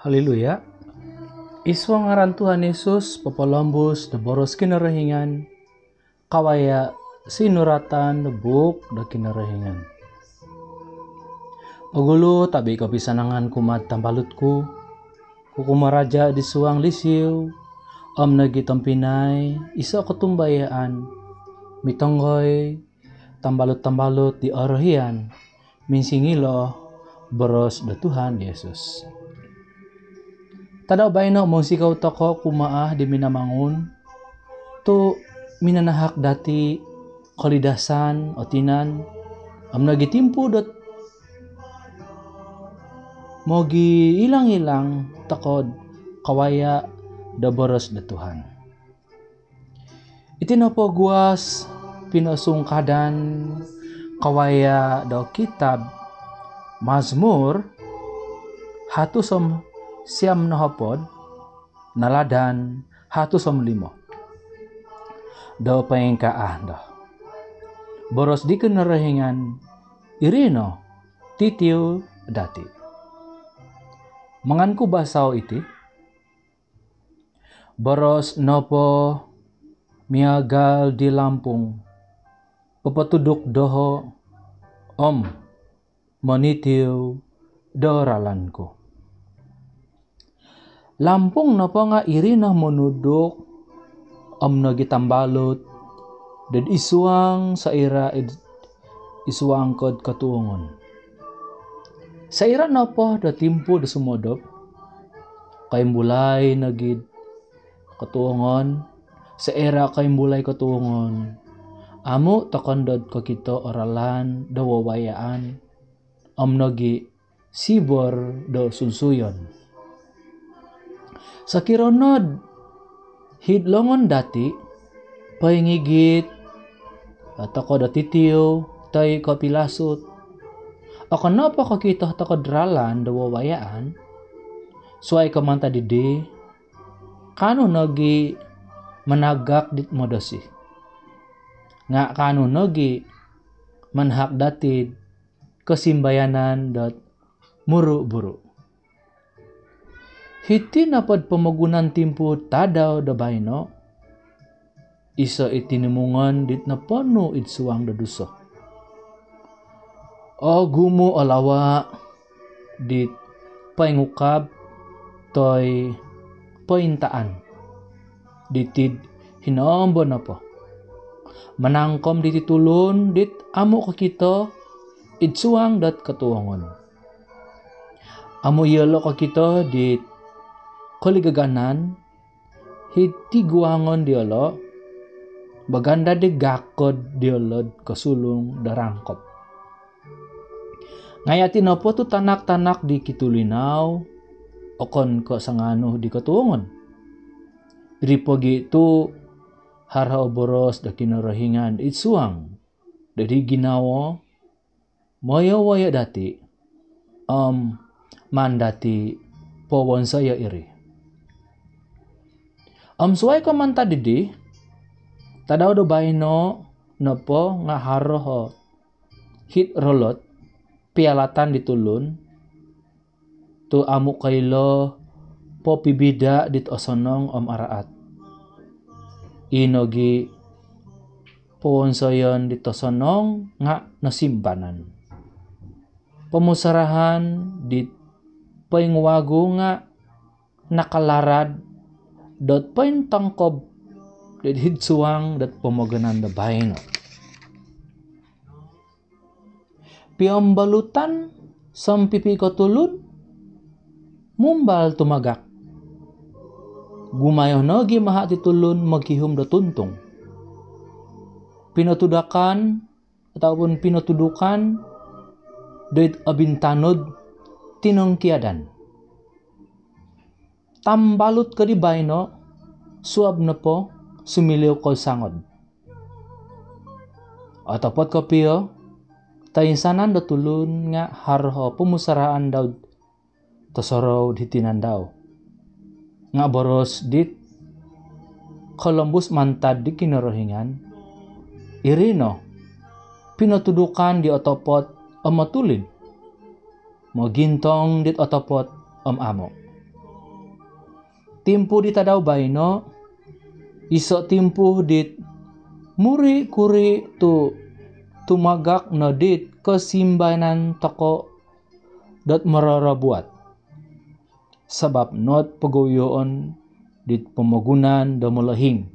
Haleluya. Iswa ngaran Tuhan Yesus papalambus da boros kinarahingan kawaya sinuratan da buk da kinarahingan. Pagulo tabi ko pisanangan kumat tambalutku kukumaraja di suang lisiw om nagi tampinay isa ketumbayaan mitonggoy tambalut-tambalut di arahian minsingilo boros da Tuhan Yesus. Tadaw bay no mong sikaw toko kumaah di minamangun. To minanahak dati kalidasan o tinan am nagitimpo dot. Mogi ilang-ilang takod kawaya da boros da Tuhan. Itinapo guas pinasungkadan kawaya do kitab Mazmur hatu som siam nahapod naladan hatu som limo. Do pengkaah do. Boros di kenerahingan irino titiu dati. Manganku basau iti boros nopo miagal di Lampung pepetuduk doho om monitiu doralanku. Lampung napa nga iri na menuduk om nagi tambalut. Dan isuang sa ira isuang kod katuungon. Sa ira napa da timpo da sumodop? Kay mulay nagid katuungon sa era kay mulay katuungon amo takondod ko kito oralan da wawayaan. Om nagi sibor do sunsuyon. Sa kironod, hidlongon dati, paingigit, at ako dati tiyo, tay kapilasot. Ako na pa kakita tako dralan dawawayaan, suay ka man didi, kano nagi managak dit modosi. Nga kano nagi manhak datid kesimbayanan dot muru-buru. Hiti napad pamagunan timpo tadaw da bayno. Isa itinimungan dit na pano itsuang da duso. O gumo alawa dit paingukab toy pointaan. Ditid hinombo na po. Manangkom dit tulun dit amo kakito itsuang dat katuangon. Amo yelo kakito dit koligaganan hiti guangon diolo baganda de gakod diolod kasulong darangkop. Ngayati na po to tanak-tanak di kitulinaw okon ko sangano di katuungon. Ripogi tu harha boros da kinarahingan itsuang dari ginawa moyo waya dati um mandati powon saya iri. Am suai ko man tadidi, tadaw do bayno nopo nga haroho hit rolot pialatan ditulun tu amu kailo po pibida dit osonong om araat. Inogi puwonsoyon dit osonong nga nasimbanan. Pemusarahan dit paingwago nga nakalarad dot pain tangkob dit hidsuang dat pemaganan da baino. Piambalutan sampipi ko tulun mumbal tumagak. Gumayo nogi maha titulun maghihum da tuntung. Pinatudakan ataupun pinatudukan dait abintanod tinong kiadan. Tambalut ka di bayno, suab na po, sumiliw ko sangod. O tapot ko piyo, tayinsanan da tulun nga harho pumusaraan daw tosoro hitinan daw. Nga boros dit, Columbus mantad di kinorohingan, irino, pinatudukan di otopot o matulid, mo gintong dit otopot om amo. Timpu di tadaw bayno iso timpu dit muri kuri tu tumagak no dit kesimbanan toko dot merara buat. Sebab not pegoyoon dit pemagunan do melehing.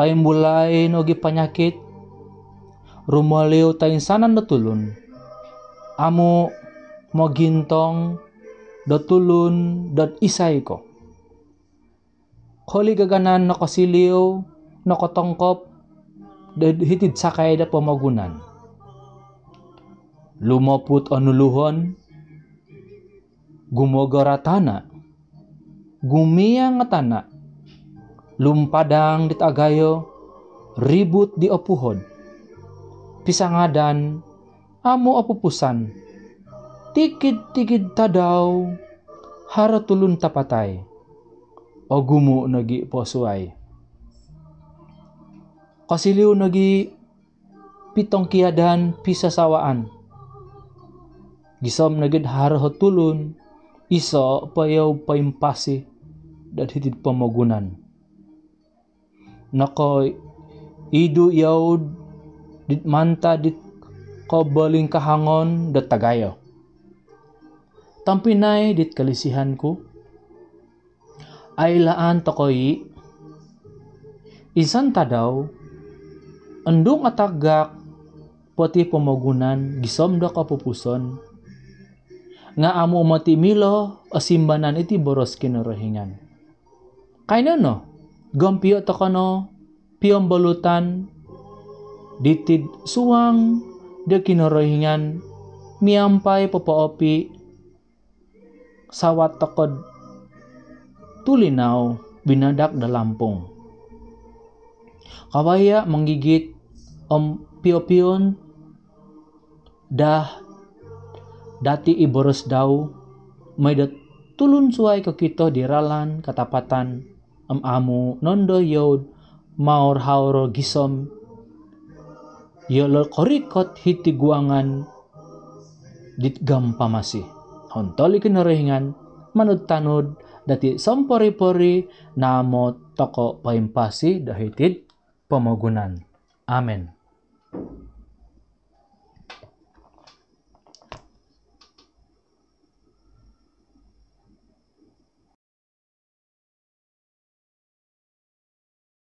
Kay mulai nogi penyakit rumaliw tainsanan do tulun. Amo mo gintong do tulun dot isay ko. Koli gaganan na kasiliw, na katongkop, hitid sakay da pamagunan. Lumaput anuluhon, gumogaratana, gumiyang nga tana, lumpadang dit agayo, ribut di opuhod, pisangadan, amo apupusan, tikid-tikid tadaw, haratulun tapatay o gumo nagi posuay. Kasiliw nagi pitong kiyadan pisasawaan. Gisom nagid harhotulun iso payaw paimpasi dat hitid pamagunan. Nako idu yaud dit manta dit kobaling kahangon dat tagayo. Tampinay dit kalisihan ko ay laan tokoy isan tadaw endung atagak. Poti pemagunan gisom da kapupuson nga amo mati milo asimbanan iti boros kinarahingan kayno no? Gompio tokono piyong balutan ditid suwang de kinarahingan miampay popoopi sawat tokod tulinaw binadak da lampong. Kawaya menggigit om pio-pion dah dati iboros daw may dat tulun suay kakito diralan katapatan am amu nondo yod maor hauro gisom yolo korikot hitiguangan dit gampamasi hontoli kinarehingan manud tanod dati sampori-pori namo toko paimpasi dahitid pamagunan. Amen.